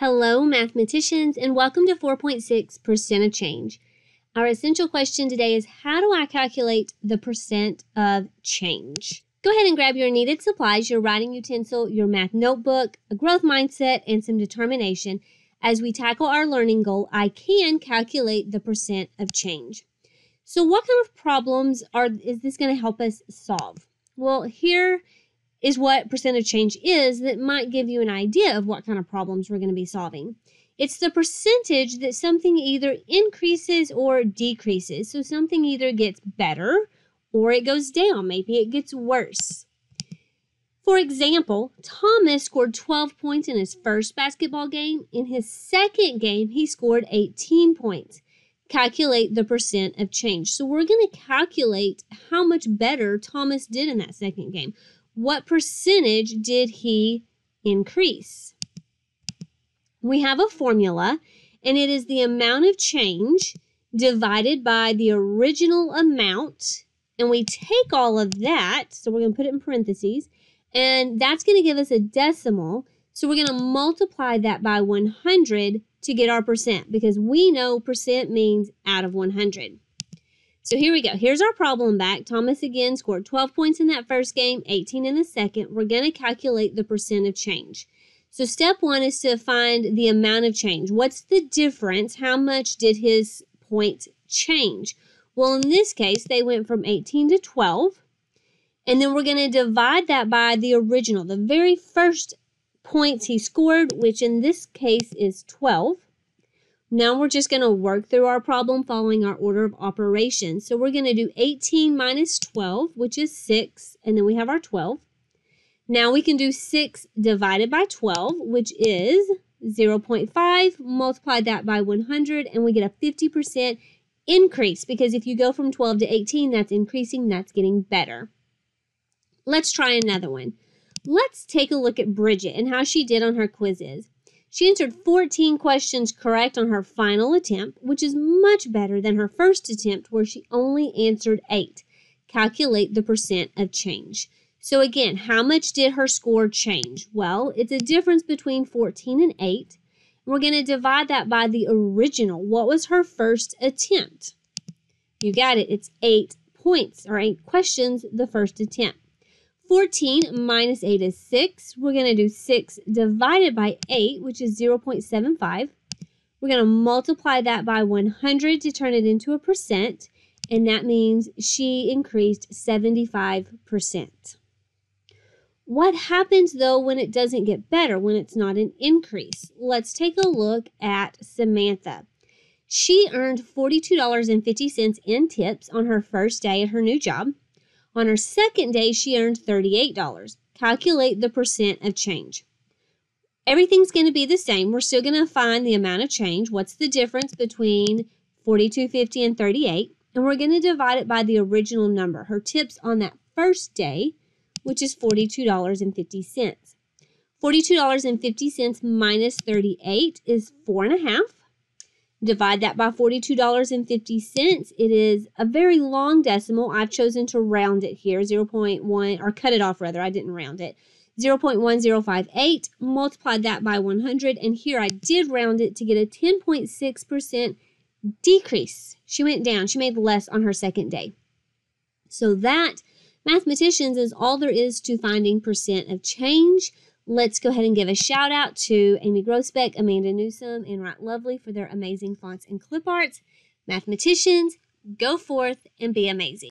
Hello, mathematicians, and welcome to 4.6% of change. Our essential question today is how do I calculate the percent of change? Go ahead and grab your needed supplies, your writing utensil, your math notebook, a growth mindset, and some determination. As we tackle our learning goal, I can calculate the percent of change. So, what kind of problems are is this going to help us solve? Well, here is what percentage change is that might give you an idea of what kind of problems we're going to be solving. It's the percentage that something either increases or decreases. So something either gets better or it goes down. Maybe it gets worse. For example, Thomas scored 12 points in his first basketball game. In his second game, he scored 18 points. Calculate the percent of change. So we're going to calculate how much better Thomas did in that second game what percentage did he increase? We have a formula, and it is the amount of change divided by the original amount. And we take all of that, so we're going to put it in parentheses, and that's going to give us a decimal. So we're going to multiply that by 100 to get our percent because we know percent means out of 100. So here we go. Here's our problem back. Thomas again scored 12 points in that first game, 18 in the second. We're going to calculate the percent of change. So step one is to find the amount of change. What's the difference? How much did his point change? Well, in this case, they went from 18 to 12. And then we're going to divide that by the original, the very first points he scored, which in this case is 12. Now we're just going to work through our problem following our order of operations. So we're going to do 18 minus 12, which is 6, and then we have our 12. Now we can do 6 divided by 12, which is 0.5. Multiply that by 100, and we get a 50% increase because if you go from 12 to 18, that's increasing, that's getting better. Let's try another one. Let's take a look at Bridget and how she did on her quizzes. She answered 14 questions correct on her final attempt, which is much better than her first attempt where she only answered 8. Calculate the percent of change. So again, how much did her score change? Well, it's a difference between 14 and 8. We're going to divide that by the original. What was her first attempt? You got it. It's 8 points or 8 questions the first attempt. 14 minus 8 is 6. We're going to do 6 divided by 8, which is 0.75. We're going to multiply that by 100 to turn it into a percent, and that means she increased 75%. What happens though when it doesn't get better, when it's not an increase? Let's take a look at Samantha. She earned $42.50 in tips on her first day at her new job. On her second day, she earned $38. Calculate the percent of change. Everything's going to be the same. We're still going to find the amount of change. What's the difference between 42.50 and 38? And we're going to divide it by the original number. Her tips on that first day, which is $42.50. $42.50 minus 38 is four and a half. Divide that by $42.50. It is a very long decimal. I've chosen to round it here, 0.1, or cut it off rather. I didn't round it. 0.1058. Multiply that by 100. And here I did round it to get a 10.6% decrease. She went down. She made less on her second day. So that, mathematicians, is all there is to finding percent of change. Let's go ahead and give a shout out to Amy Groesbeck, Amanda Newsom, and Write Lovely for their amazing fonts and clip arts. Mathematicians, go forth and be amazing.